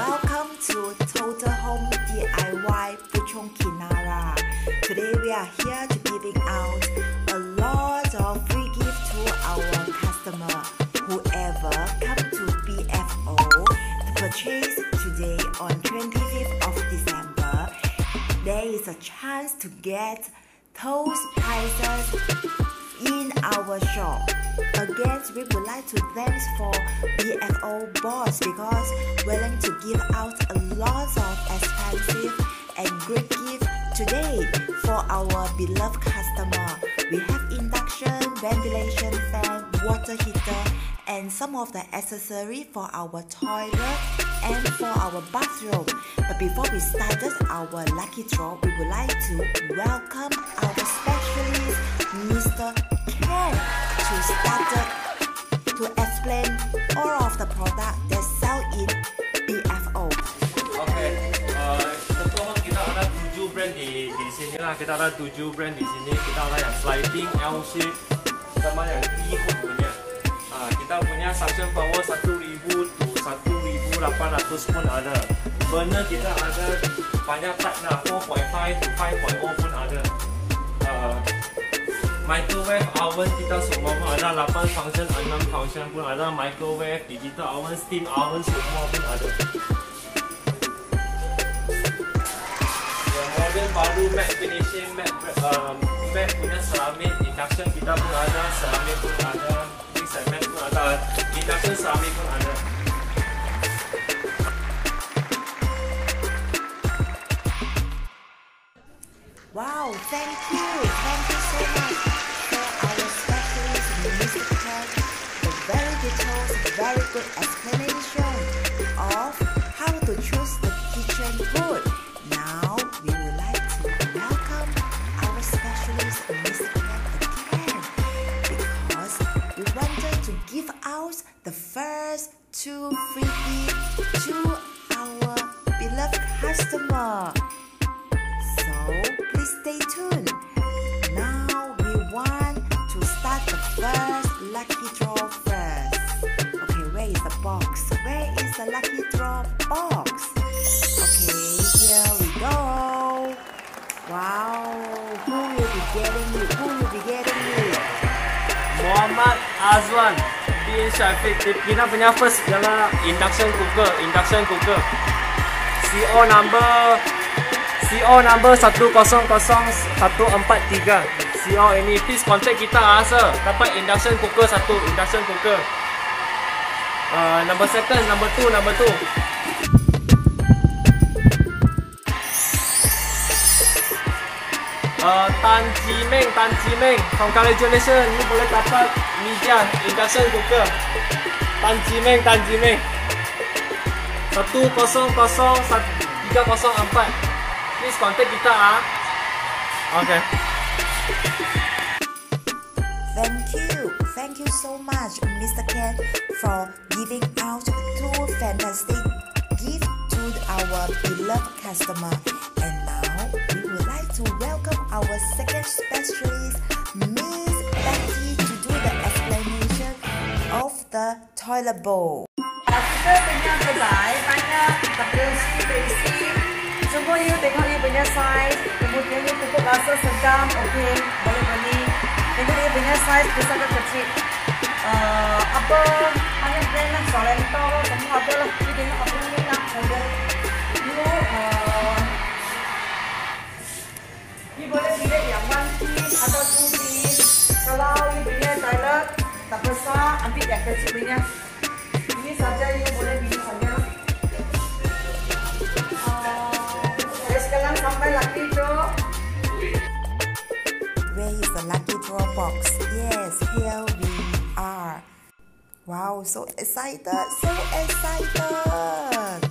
Welcome to Total Home DIY Puchong Kinara. Today we are here to giving out a lot of free gifts to our customer. Whoever come to BFO to purchase today on 25th of December, there is a chance to get those prizes in our shop. Again, we would like to thank for BFO boss because willing to give out a lot of expensive and great gift today for our beloved customer. We have induction, ventilation fan, water heater, and some of the accessory for our toilet and for our bathroom. But before we started our lucky draw, we would like to welcome our specialist, Mr. Ken, to start to explain all of the product that sell in BFO. Okay, uh, home kita ada tujuh brand di di sini lah. Kita ada tujuh brand di sini. Kita ada yang sliding, L shape, sama yang T home punya. Uh, kita punya suction power 1000 to 1800 pun ada. Burner kita ada banyak type lah, 4.5 to 5.0 pun ada. Uh, microwave oven kita semua pun ada 8 function, 6 function pun ada. Microwave, digital oven, steam oven semua pun ada. Yang model baru matte finishing, matte, um, choose the kitchen hood. Now we would like to welcome our specialist music tech again because we wanted to give out the first two free gifts to our beloved customer. So please stay tuned. Now we want to start the first lucky draw first. Okay, where is the box? Is the lucky draw box? Okay, here we go. Wow, who will be getting it? Who will be getting it? Muhammad Azwan bin Syafiq kita punya first ialah induction cooker induction cooker CO number CO number 100143 CO ini please contact kita ah sir dapat induction cooker satu induction cooker uh, number second number two number two Uh, Tan Ji Meng, Tan Ji Meng, congratulations, ni boleh dapat media induction cooker. Tan Ji Meng, Tan Ji Meng. Satu kosong kosong tiga kosong empat. Please contact kita ah. Okay. Thank you. Thank you so much, Mr. Ken, for giving out two fantastic gifts to our beloved customer. And now we would like to welcome our second specialist, Miss Becky, to do the explanation of the toilet bowl. Kita punya kedai banyak bersih. Semua you tengok you punya size, kemudian you pupuk rasa sedap, okey, boleh beli. Tengok you punya size besar ke kecil. Uh, apa banyak brand lah, Sorrento, semua ada lah. You tengok apa ni nak saja. You, uh, you boleh pilih yang one piece atau two piece. Kalau you punya toilet tak besar, ambil yang kecil punya. Box? Yes, here we are. Wow, so excited, so excited.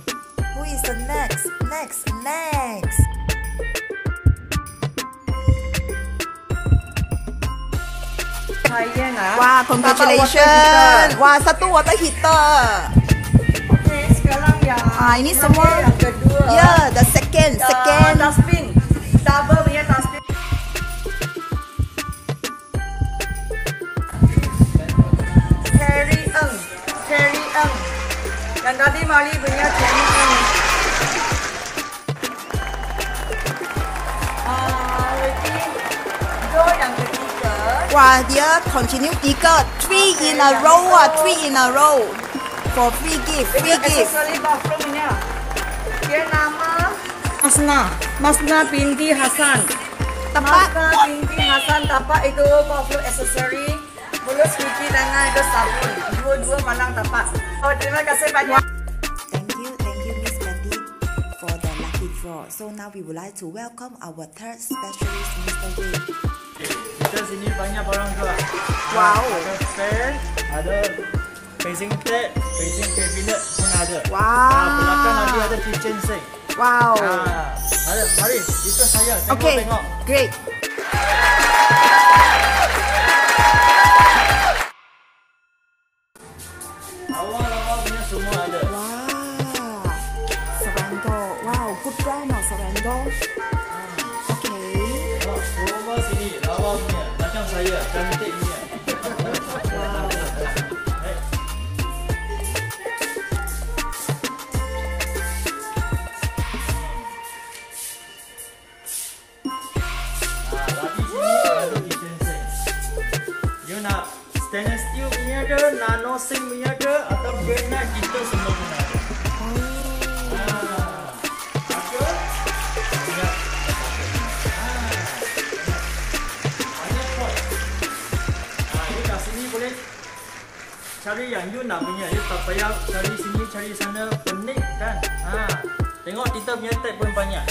Who is the next? Next, next. Wah, congratulations. Wah, satu water heater. Okey, sekarang yang Ah, ini semua- yang kedua. Yeah, dia continue tiga. Three in a row ah, three in a row. For free gift, free gift. punya. Dia nama Masna. Masna binti Hasan. Tepat. Masna binti Hasan dapat itu buffalo accessory. Mulus Ricky dengan itu sabun. Dua-dua malang dapat. Oh, terima kasih banyak. Thank you, thank you, Miss Betty, for the lucky draw. So now we would like to welcome our third specialist, Mr. Wei. Kita sini banyak barang jual. Wow. Ada fan, ada facing tape, facing cabinet pun ada. Wow. Ah, belakang lagi ada kitchen sink. Wow. Ah, ada, mari ikut saya tengok Okay, tengok. great. Awal-awal punya semua ada. Wow. Serando. Wow, good brand oh, Serando. Okay. Stainless steel punya ke, nano sink punya ke, atau granite kita semua pun cari yang you nak punya. You tak payah cari sini, cari sana, pening kan? Ah, tengok kita punya tab pun banyak.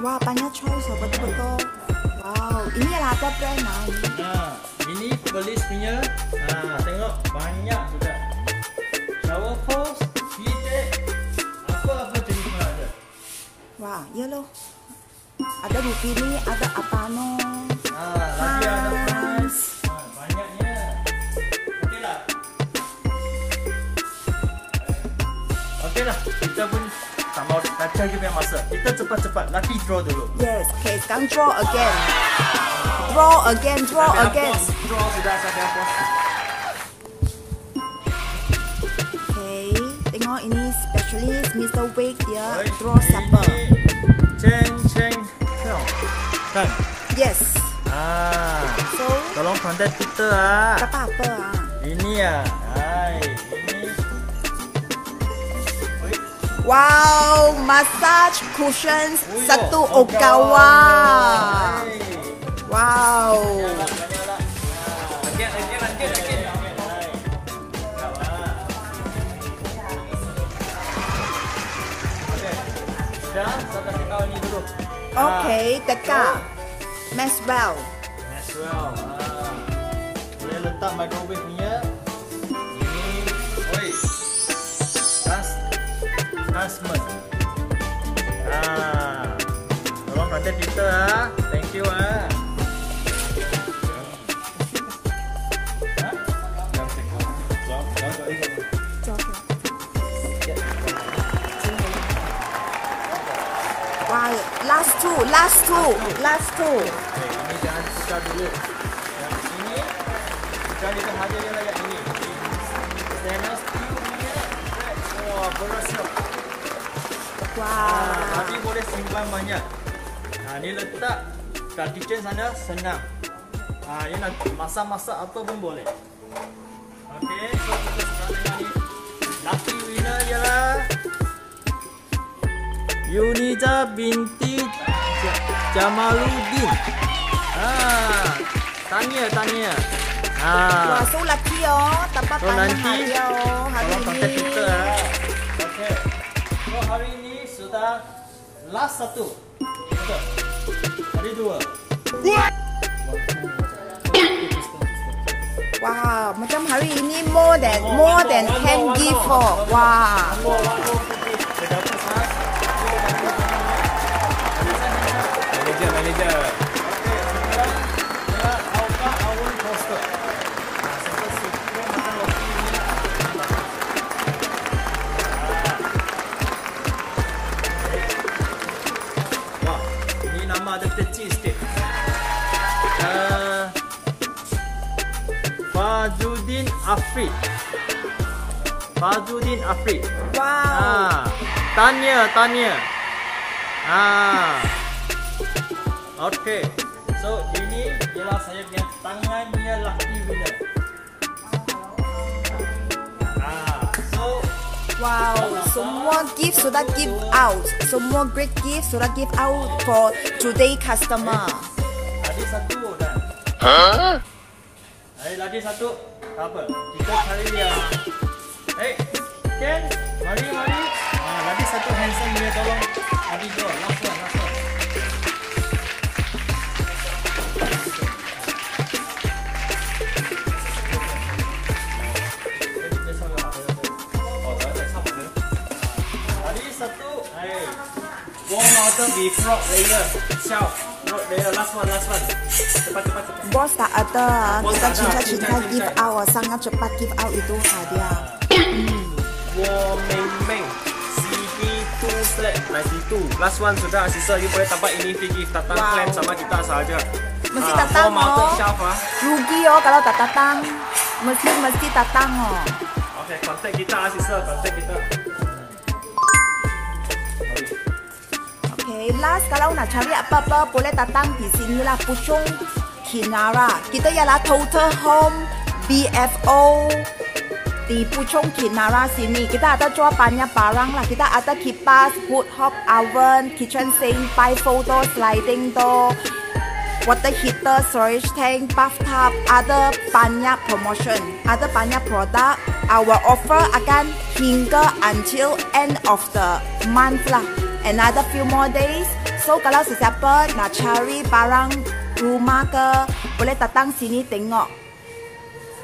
Wah, banyak choice oh, betul-betul. Wow, ini lah apa brand ah? ini? Nah, ini belis punya. Nah, tengok banyak sudah. Shower hose, bidet, apa-apa jenis pun ada. Wah, ya loh. Ada Rupini, ada Apano. Ah, lagi ada Okeylah, kita pun tak mau kacau kita punya masa. Kita cepat-cepat lucky draw dulu. Yes, okay, sekarang draw again. Draw again, draw Sampai again. Draw sudah sampai hapus. Okay, tengok ini specialist Mr. Wake dia Oi, draw siapa? Cheng Cheng Cheng. Kan? Yes. Ah, So, tolong contact kita ah. tak apa-apa ah. Ini ya. Hai, ini. Okey. Dah, saya kasih tahu ini dulu. Okay, teka. Maxwell. Maxwell. Ah. Boleh letak microwave punya. Tasman. Ah. Tolong contact kita ah. Thank you ah. Last two, last two, last two. Okay, ini jangan dulu. Yang ini, kita lihat saja je lah ini. Stainless steel punya. Wah, beras ya. Wow. Tapi boleh simpan banyak. Nah, ni letak kat kitchen sana senang. Ah, ini nak masak-masak apa pun boleh. Okey, so kita sekarang ni. Lucky winner ialah Yuniza binti Ja- Jamaluddin. Ah, tanya, tanya. Wah, Ah, so lucky oh. Dapat So, banyak nanti hadiah oh hari ini. kita ah. Okey. So hari ini sudah last satu. Betul. Hari dua. Wow, macam hari ini more than more than 10 gift oh. Wah. Manager, Fazudin Afrik. Wow. Ah, Tanya, Tanya. Ah. Okay. So ini ialah saya punya tangannya lucky winner. Ah, so Wow, semua gift sudah give out. Semua great gift sudah give out for today customer. ada satu dah. Hah? Ada lagi satu. Tak apa. Kita cari yang Eh, Ken, mari mari. Ah, lagi satu handsome dia tolong. Adi go, last one, last one. Hey, warm water with frog layer, shelf, frog layer, last one, last one. Cepat, cepat, cepat. Bos tak ada, Bos kita cinta-cinta. give out, sangat cepat give out itu hadiah. War Meng Meng CD2 flat 92 Last one sudah Sisa you boleh dapat ini free gift Datang Wow. plan sama kita saja Mesti Ah, datang, four mounted oh. shelf ah. Rugi oh kalau tak datang. Mesti mesti datang oh. Okay, contact kita ah, Sisa Contact kita Okay, last kalau nak cari apa-apa boleh datang di sini lah Puchong Kinara. Kita ialah Total Home BFO di Puchong Kinara sini. Kita ada jual banyak barang lah. Kita ada kipas, wood hob oven, kitchen sink, bifold sliding door, water heater, storage tank, bathtub, ada banyak promotion, ada banyak produk. Our offer akan hingga until end of the month lah. Another few more days. So kalau sesiapa nak cari barang rumah ke, boleh datang sini tengok.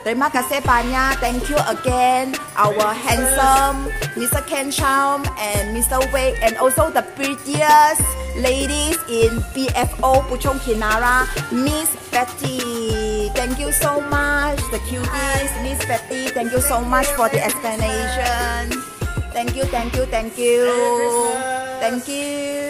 Terima kasih banyak. Thank you again, our handsome Mr. Ken Cham and Mr. Wei, and also the prettiest ladies in BFO Puchong Kinara, Miss Betty. Thank you so much, the cuties, Miss Betty. Thank you so much for the explanation. Thank you, thank you, thank you. Thank you.